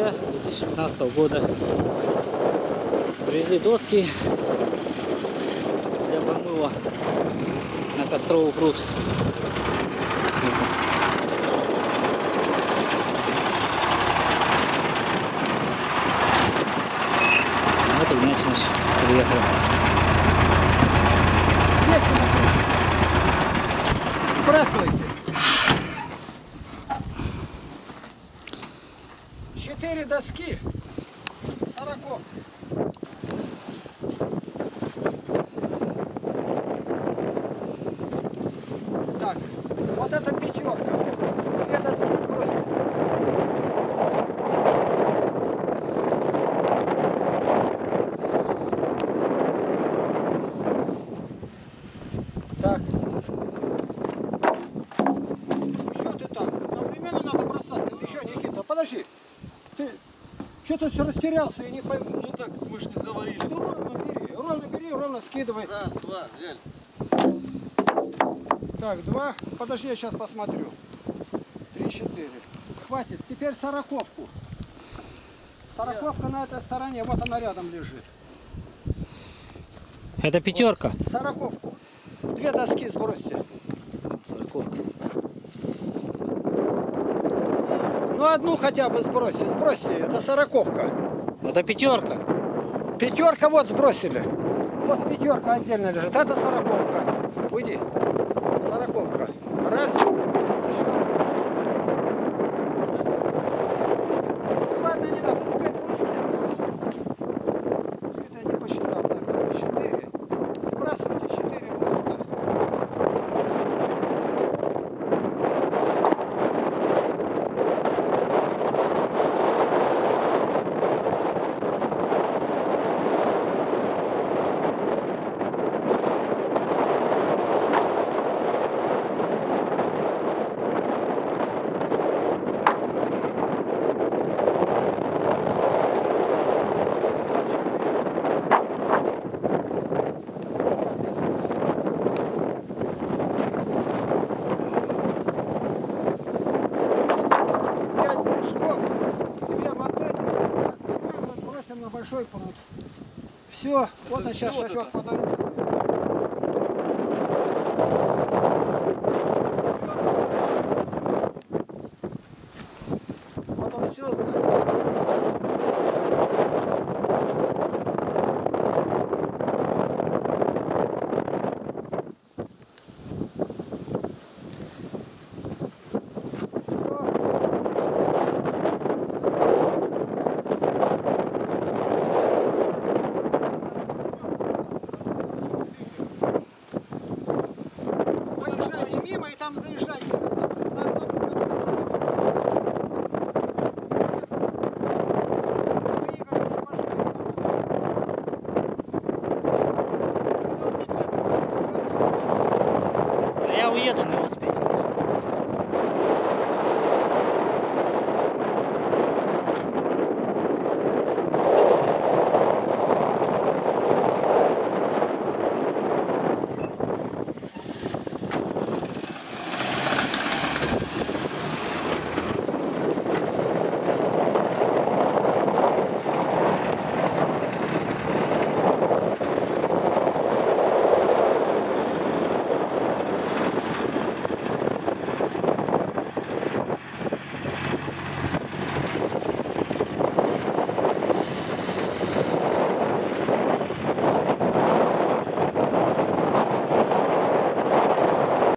дождя 2015 года. Привезли доски для помыва на Костровый пруд. Вот Игнатьевич приехал. Есть Четыре доски. Сороков. Так, вот это пятерка. Две доски сбросили. Так. Что ты все растерялся и не пойму. Ну так мы ж не сговорились. Ну, ровно бери, ровно бери, ровно скидывай. Раз, два, взяли. Так, два. Подожди, я сейчас посмотрю. Три, четыре. Хватит. Теперь сороковку. Сороковка на этой стороне. Вот она рядом лежит. Это пятерка. Сороковку. Две доски сбросьте. Сороковка. Ну одну хотя бы сбросьте. Сбросьте. Это сороковка. Это пятерка. Пятерка вот сбросили. Вот пятерка отдельно лежит. Это сороковка. Уйди. Сороковка. пруд. Все, Это вот он сейчас шофер подойдет. там заезжайте. Я уеду на велосипеде.